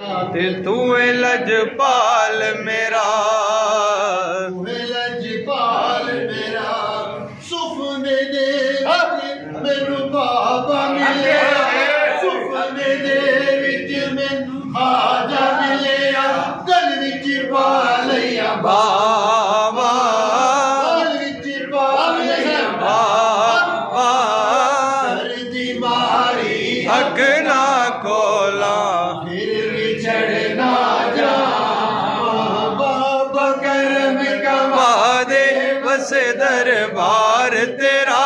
दिल तू लजपाल मेरा। लजपाल अब्बास दरबार तेरा।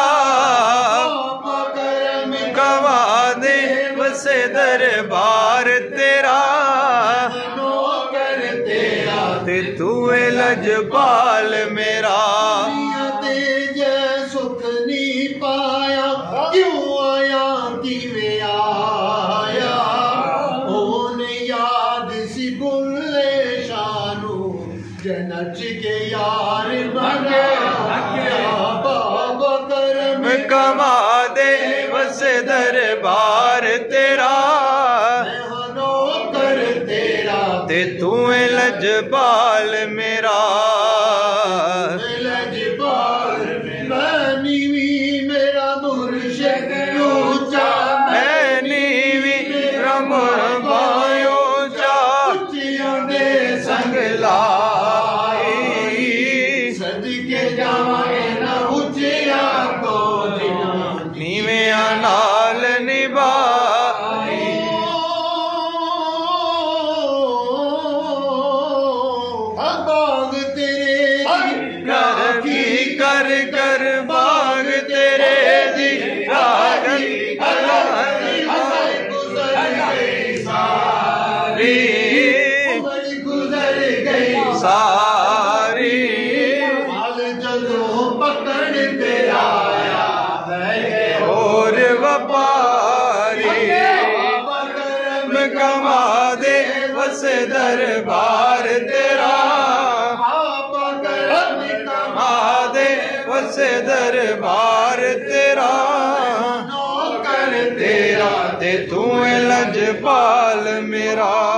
गवा देव से दरबार तेरा। ते तू लजपाल मेरा। नच गेयारवादेव दरबार ते तू लच मेरा। down. जो पकड़ते और व्यापारी में दे बस दरबार तेरा कमा दे बस दरबार तेरा नौकर तेरा दे तू लजपाल मेरा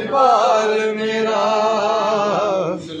Simba.